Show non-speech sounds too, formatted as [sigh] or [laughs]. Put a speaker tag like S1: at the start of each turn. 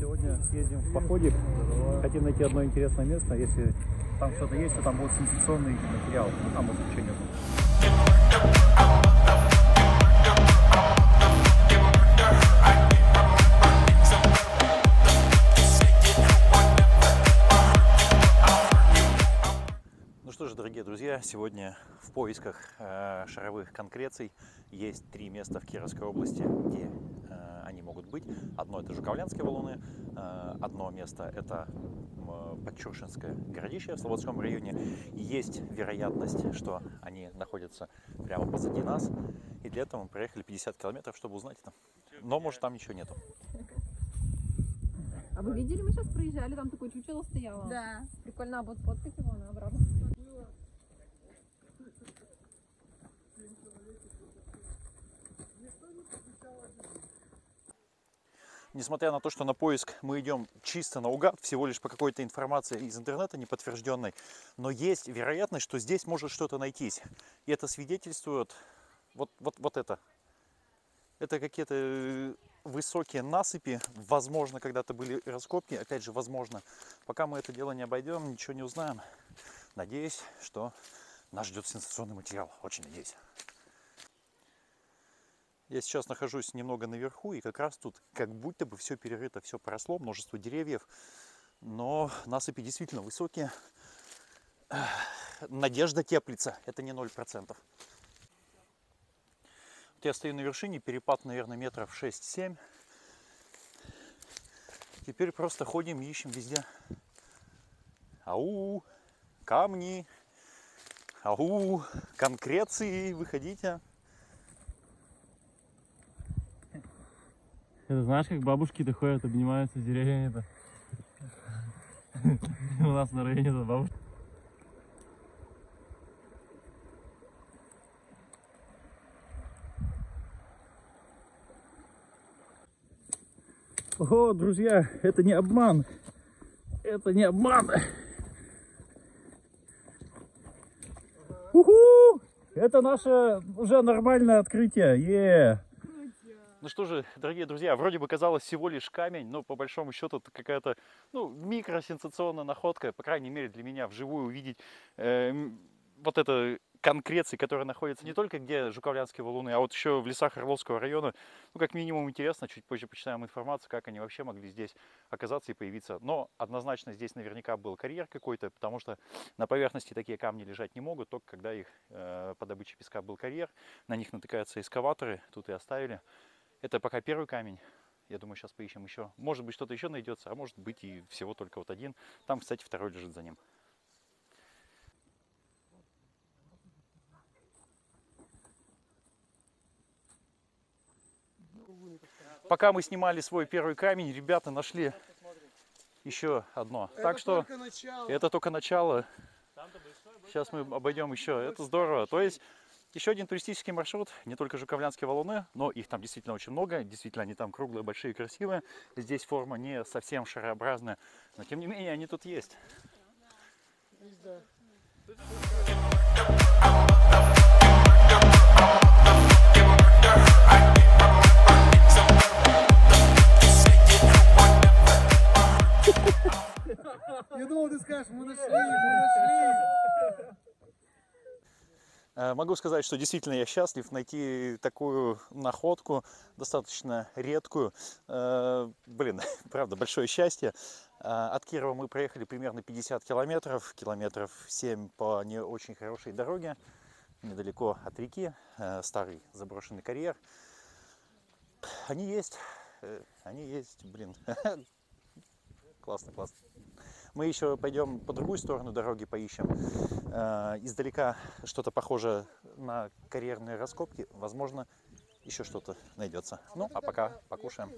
S1: Сегодня съездим в походик. Хотим найти одно интересное место. Если там что-то есть, то там будет сенсационный материал. Ну, там нет. Ну что же, дорогие друзья, сегодня в поисках э, шаровых конкреций есть три места в Кировской области, где э, они могут быть. Одно это Жуковлянские валуны, э, одно место это Подчуршинское городище в Слободском районе. Есть вероятность, что они находятся прямо позади нас. И для этого мы проехали 50 километров, чтобы узнать это. Но может там ничего нету.
S2: А вы видели, мы сейчас проезжали, там такое чучело стояло.
S3: Да.
S2: Прикольно, а вот сфоткать его на обратно.
S1: Несмотря на то, что на поиск мы идем чисто наугад, всего лишь по какой-то информации из интернета неподтвержденной, но есть вероятность, что здесь может что-то найтись. И это свидетельствует вот, вот, вот это. Это какие-то э, высокие насыпи, возможно, когда-то были раскопки, опять же, возможно. Пока мы это дело не обойдем, ничего не узнаем. Надеюсь, что нас ждет сенсационный материал. Очень надеюсь. Я сейчас нахожусь немного наверху, и как раз тут как будто бы все перерыто, все поросло, множество деревьев. Но насыпи действительно высокие. Надежда теплится, это не 0%. Вот я стою на вершине, перепад, наверное, метров 6-7. Теперь просто ходим ищем везде. Ау, камни, ау, конкреции, выходите.
S4: Это знаешь, как бабушки-то ходят, обнимаются деревьями-то. [laughs] У нас на районе-то бабушки.
S1: О, друзья, это не обман. Это не обман. Уху! Это наше уже нормальное открытие. Е! Ну что же, дорогие друзья, вроде бы казалось всего лишь камень, но по большому счету это какая-то ну, микросенсационная находка, по крайней мере для меня вживую увидеть э, вот это конкреции, которые находятся не только где Жуковлянские валуны, а вот еще в лесах Орловского района. Ну, как минимум интересно, чуть позже почитаем информацию, как они вообще могли здесь оказаться и появиться. Но однозначно здесь наверняка был карьер какой-то, потому что на поверхности такие камни лежать не могут, только когда их э, по добыче песка был карьер, на них натыкаются эскаваторы, тут и оставили. Это пока первый камень. Я думаю, сейчас поищем еще. Может быть, что-то еще найдется, а может быть и всего только вот один. Там, кстати, второй лежит за ним. Пока мы снимали свой первый камень, ребята нашли еще одно. так что это только начало. Сейчас мы обойдем еще. Это здорово. То есть еще один туристический маршрут, не только Жуковлянские валуны, но их там действительно очень много. Действительно, они там круглые, большие, красивые. Здесь форма не совсем шарообразная, но тем не менее они тут есть.
S5: Я думал, ты скажешь, мы нашли, мы нашли.
S1: Э, Могу сказать, что действительно я счастлив найти такую находку, достаточно редкую. Э, Блин, [laughs] правда, большое счастье. Э, От Кирова мы проехали примерно 50 километров, километров 7 по не очень хорошей дороге, недалеко от реки, старый заброшенный карьер. Они есть, они есть, блин. [laughs] Классно, классно. Мы еще пойдем по другую сторону дороги поищем. Э, Издалека что-то похожее на карьерные раскопки. Возможно, еще что-то найдется. Ну, а пока покушаем.